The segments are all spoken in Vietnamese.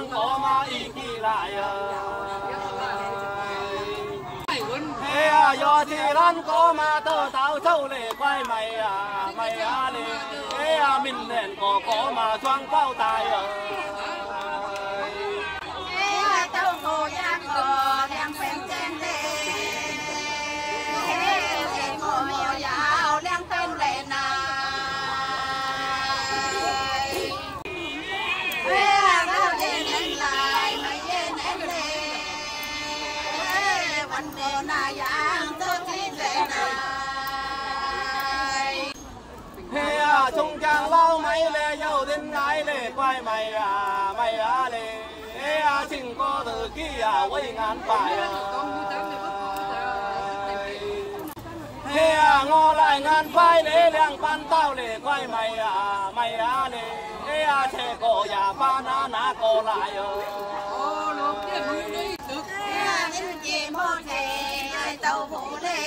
đang có mà ý kỳ lại ờ. Thế à do thì lăn có mà tơ tao sâu lệ quay mày à mày à lệ. Thế à mình đèn có có mà choang bao tài à kia à quay ngàn phải à. Thế à ngô lại ngàn phải lê làng ban tao lê quay mày à mày à lê Thế à thế cổ nhà ba na na cổ lại à tàu phụ lê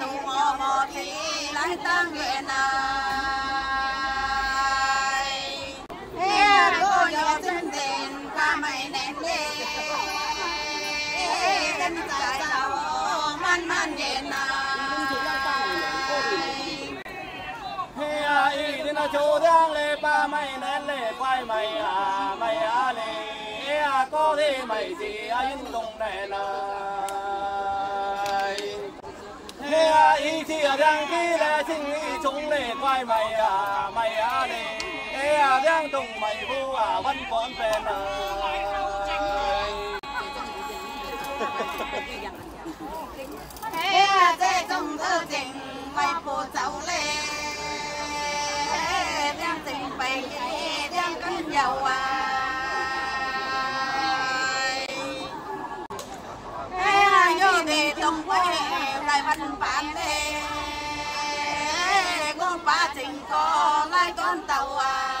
nụ mò mò thì lại tăng về này Chú đang lê, ba mày nén lê quay mày à mày à lê à có thế mày gì à yên đồng này này Thế à ý chỉ ở đang kia lê chính ý chúng lê quay mày à mày à lê Thế à đang đồng mày vu à vẫn còn về này thế thế trong thơ tình mày phụ cháu lê đang tình bày đem cân dầu à thế vô đề tổng quay lại văn bản lê con ba tình có lại con tàu à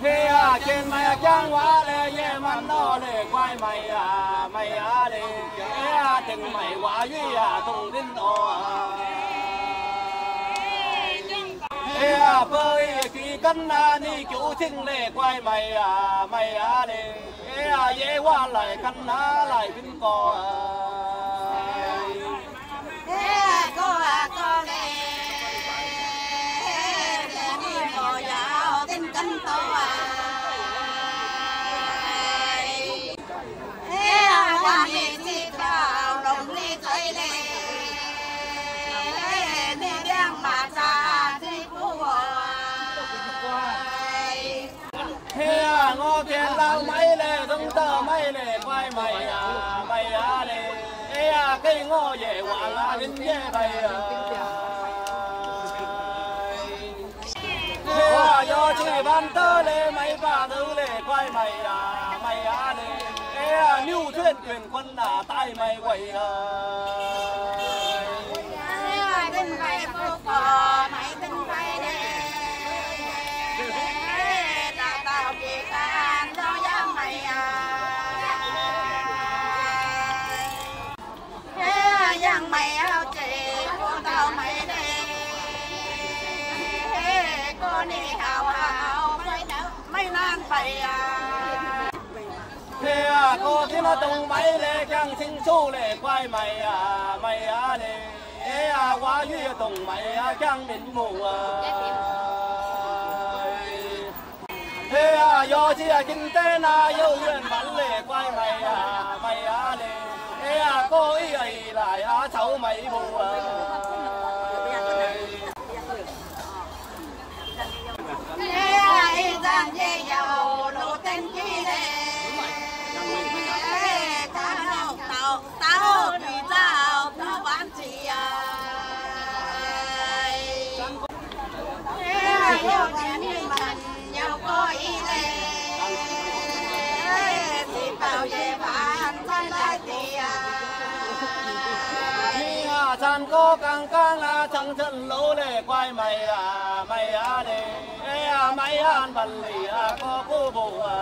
Thế à trên mày à trang quá lê ye man đó lê, quay mày à mày à lê. Thế à chừng mày quá duy à tung đến ô à à bơi kỳ cân à ni chủ sinh lê quay mày à mày à lê Thế à ye hoa lại cân à lại vinh cò à. Thế à cây ngô về quả là đến dê bày à. Do chỉ ban tơ lê mấy bà thứ lê quay mày à mày à lê. Thế à nưu thuyên quyền quân à tay mày quậy à. Thế cô thì nó tung mấy lệ chẳng sinh xu lệ quay mày à mày à lệ Thế à quá duy tung mày à chẳng à, đến mù à. Thế à do chi à kinh tế na yêu duyên bắn lệ quay mày à mày à lệ Thế à cô ý ấy lại à cháu mày mù à. Thế yeah, yeah. Trắng chân lỗ lệ quay mày à mày à đi ê à mày an bần lì à có cô bù à.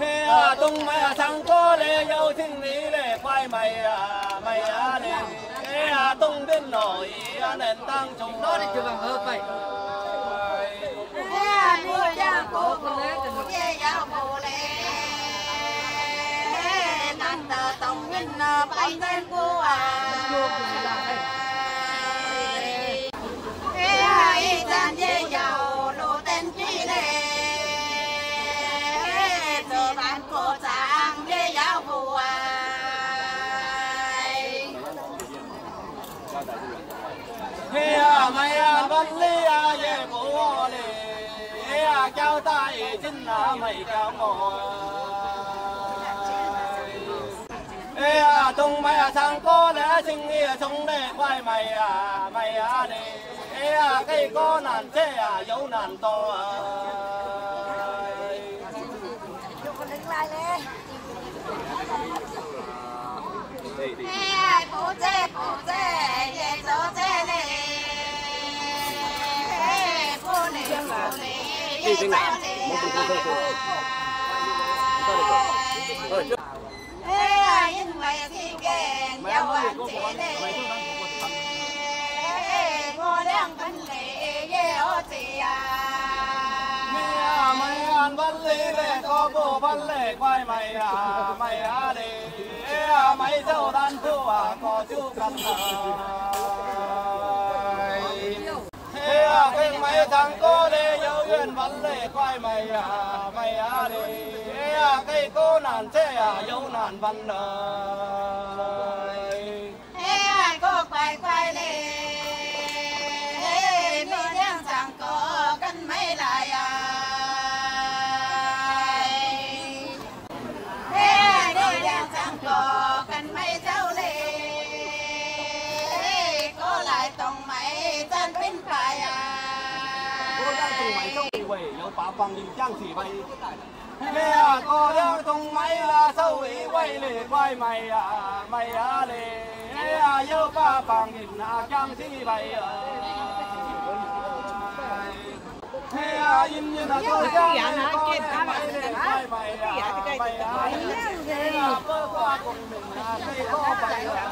Ê à tung mày à trắng có lệ yêu thiên lý lệ quay mày à mày à đi ê à tung đến nổi à nền tăng trùng nó đi chưa bằng hợp vậy Mua cha cổ cổ Ye giáo cổ lệ tờ tổng nhân Bay tên cô à? Ê ai chan ye giáo tên chi lệ Giờ bạn cổ trang Ye giáo phụ à Hey à mày à văn lý à ye bố lệ Hey à cao tay Ê mày à tung mày à sang có lẽ sinh nghĩa sống để quay mày à mày à đi ê à cây có nàn thế à dấu nàn to à Ê, bố chê, bố chê, ye chó chê nè. Hey, bố nè, bố nè, ye chó chê Ê, yên mày thì kèn, giáo hoàn nè. Ê, bố đang bắn lệ, ye ô chê à. mày ăn văn lệ có bộ văn lệ quay mày à mày à đi mày dâu đàn phu à có chú cần à Ê cái mày thằng cô lê dấu duyên vẫn lệ quay mày à mày à đi. Ê à cái cô nản thế à dấu nản văn đời cùng máy sâu thì quẩy yếu phá bằng hình trang chỉ bay mẹ à có đeo tung máy là sâu ý quay lệ quay mày à mày à lệ mẹ à yếu phá bằng hình à trang chỉ bay à mẹ à im như là tôi trang chỉ bay lệ quay mày à mày à lệ mẹ à bơ qua cùng mình à cây có bay à